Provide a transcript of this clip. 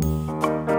Música